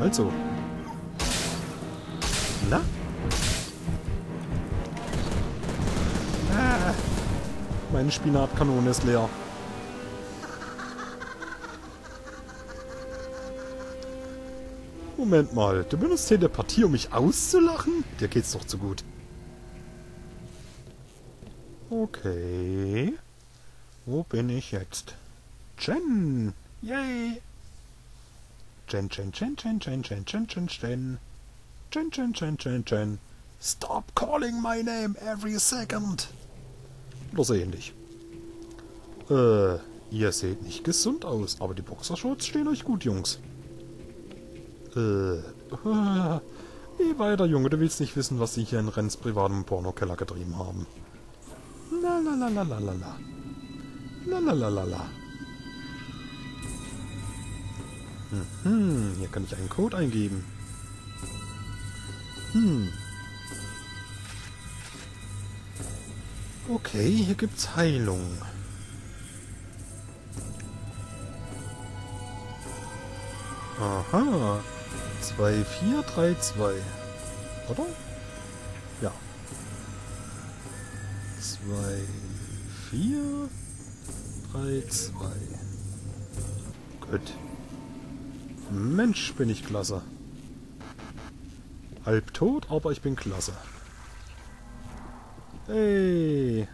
Also. Na? Ah, meine Spinatkanone ist leer. Moment mal, du benutzt Telepathie, um mich auszulachen? Dir geht's doch zu gut. Okay. Wo bin ich jetzt? Jen! Yay! Jen, Jen, Jen, Jen, Jen, Jen, Jen, Jen, Jen. Jen, Jen, Jen, Jen, Jen. Stop calling my name every second. Oder so ähnlich. Äh, ihr seht nicht gesund aus, aber die Boxershorts stehen euch gut, Jungs. Äh, wie weiter, Junge, du willst nicht wissen, was sie hier in Renns privatem Pornokeller getrieben haben. La la la la la la la. La la la la la. Hm, hier kann ich einen Code eingeben. Hm. Okay, hier gibt's Heilung. Aha. 2432. Oder? Ja. 2432. Gut. Mensch, bin ich klasse. Halb tot, aber ich bin klasse. Hey.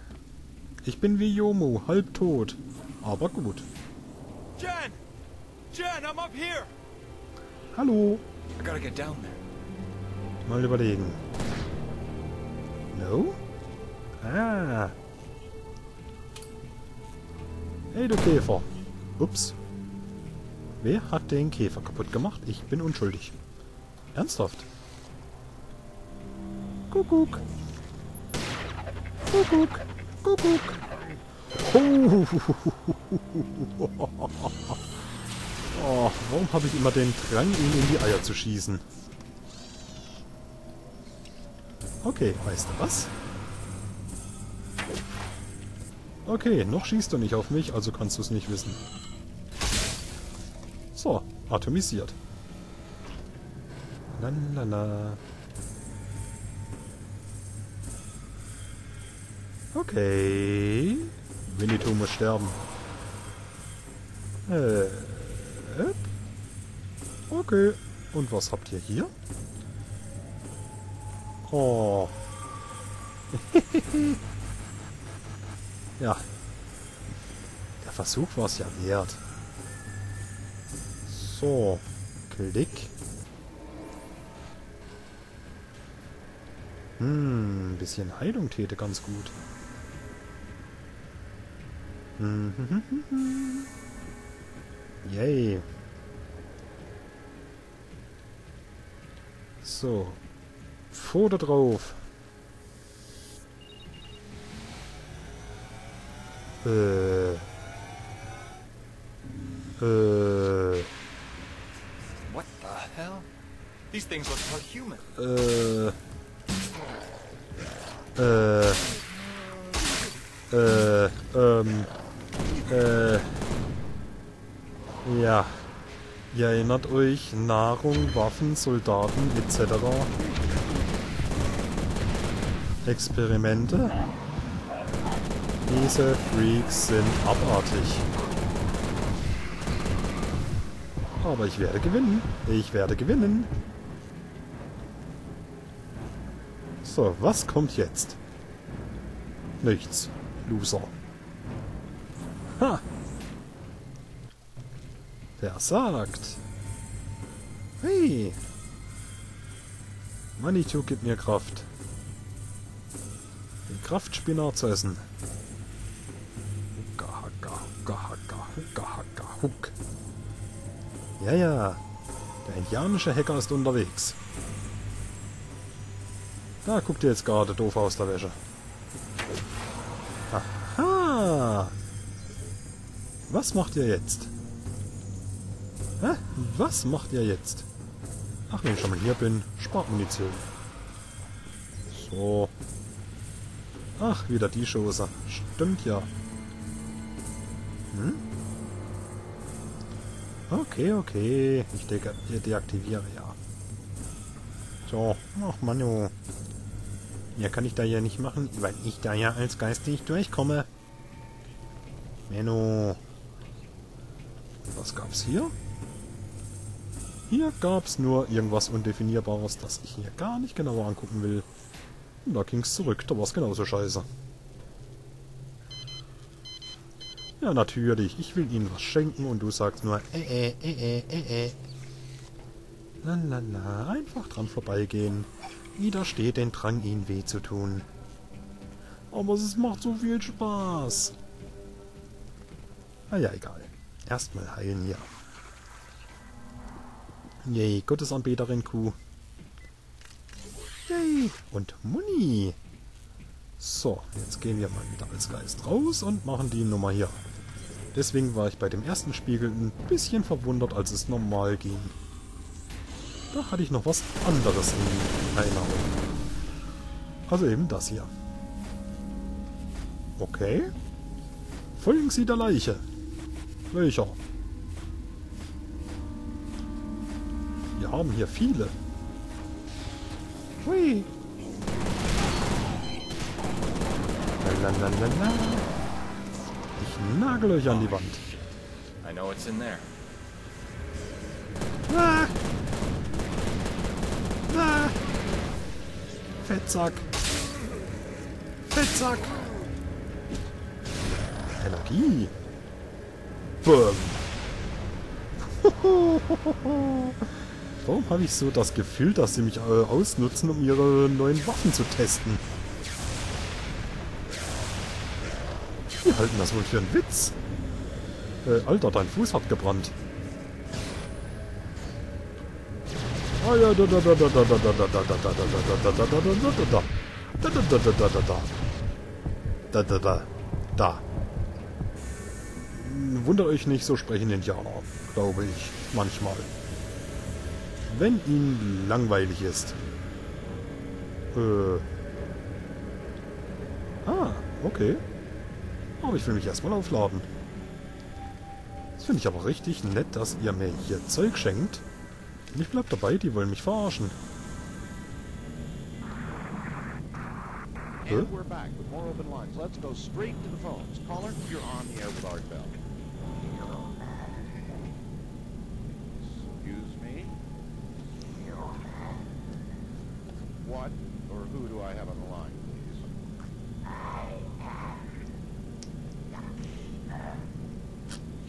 Ich bin wie Yomo, halb tot. Aber gut. Jen! Jen, I'm up here! Hallo. I gotta get down there. Mal überlegen. No? Ah. Hey, du Käfer. Ups. Wer hat den Käfer kaputt gemacht? Ich bin unschuldig. Ernsthaft? Kuckuck. Kuckuck. Kuckuck. Oh. warum habe ich immer den Drang, ihn in die Eier zu schießen? Okay, weißt du was? Okay, noch schießt du nicht auf mich, also kannst du es nicht wissen. Atomisiert. Lalala. Okay. Winnetou muss sterben. Äh. Okay. Und was habt ihr hier? Oh. ja. Der Versuch war es ja wert. So. Klick. Hm, ein bisschen Heilung täte ganz gut. Hm, hm, hm. Yay. So. Foto drauf. Äh. Äh. Hell? These things look so human. Äh. Äh. Äh. Ähm. Äh. Ja. Ihr erinnert euch, Nahrung, Waffen, Soldaten etc. Experimente? Diese Freaks sind abartig. Aber ich werde gewinnen. Ich werde gewinnen. So, was kommt jetzt? Nichts. Loser. Ha! Wer sagt? Hey! Manitou gibt mir Kraft. Den Kraftspinner zu essen. Hucka, hacka, hucka, hacka, hucka, hacka. Ja, ja. Der indianische Hacker ist unterwegs. Da guckt ihr jetzt gerade doof aus der Wäsche. Aha! Was macht ihr jetzt? Hä? Was macht ihr jetzt? Ach, wenn ich schon mal hier bin, spart Munition. So. Ach, wieder die Chose. Stimmt ja. Hm? Okay, okay. Ich de deaktiviere ja. So, ach Manu. Ja, kann ich da ja nicht machen, weil ich da ja als Geist nicht durchkomme. Menno. Was gab's hier? Hier gab's nur irgendwas Undefinierbares, das ich hier gar nicht genauer angucken will. Und da ging's zurück, da war's genauso scheiße. Ja, natürlich. Ich will Ihnen was schenken und du sagst nur äh, äh, äh, äh, äh, äh. Lalala, einfach dran vorbeigehen. Widersteht den Drang, ihnen weh zu tun. Aber es macht so viel Spaß. Na ja, egal. Erstmal heilen hier. Yay, Gottesanbeterin Kuh. Yay, und Muni. So, jetzt gehen wir mal wieder als Geist raus und machen die Nummer hier. Deswegen war ich bei dem ersten Spiegel ein bisschen verwundert, als es normal ging. Da hatte ich noch was anderes in Erinnerung. Also eben das hier. Okay. Folgen Sie der Leiche. Welcher? Wir haben hier viele. Hui. Lalalala. Ich nagel euch an die Wand. I know it's in there. Ah. Ah. Fettsack. Fettsack. Energie. Bum. Warum habe ich so das Gefühl, dass sie mich äh, ausnutzen, um ihre neuen Waffen zu testen? Wir halten das wohl für einen Witz. Äh, Alter, dein Fuß hat gebrannt. Da, da, da. Da. Wundert euch nicht, so sprechen Indianer, glaube ich, manchmal. Wenn ihnen langweilig ist. Äh. Ah, okay. Aber ich will mich erstmal aufladen. Das finde ich aber richtig nett, dass ihr mir hier Zeug schenkt. Und ich bleib dabei, die wollen mich verarschen. Hä? What or who do I have on the line?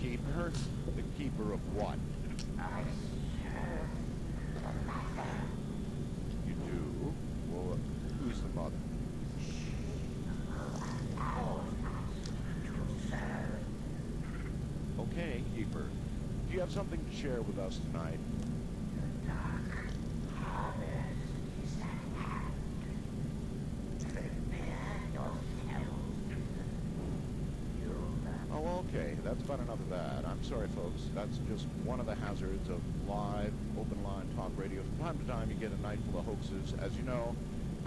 Keeper? The keeper of what? You do? Well, uh, who's the mother? Okay, Keeper. Do you have something to share with us tonight? Oh, okay. That's about enough of that. I'm sorry, folks. That's just one of the hazards of live, open line talk radio. From time to time, you get a night full of hoaxes. As you know,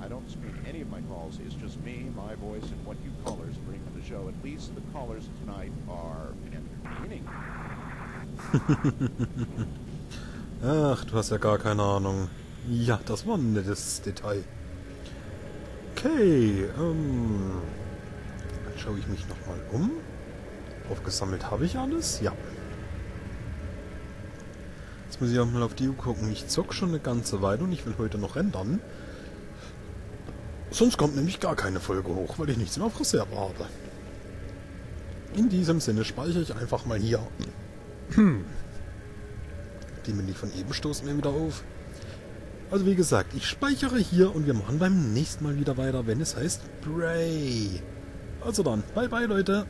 I don't screen any of my calls. It's just me, my voice, and what you callers bring to the show. At least the callers tonight are entertaining. Ach, du hast ja gar keine Ahnung. Ja, das war ein nettes Detail. Okay, ähm... Dann schaue ich mich nochmal um. Aufgesammelt habe ich alles? Ja. Jetzt muss ich auch mal auf die Uhr gucken. Ich zock schon eine ganze Weile und ich will heute noch rendern. Sonst kommt nämlich gar keine Folge hoch, weil ich nichts mehr auf Reserve habe. In diesem Sinne speichere ich einfach mal hier. Die Menü von eben stoßen mir wieder auf. Also wie gesagt, ich speichere hier und wir machen beim nächsten Mal wieder weiter, wenn es heißt Bray. Also dann, bye bye Leute.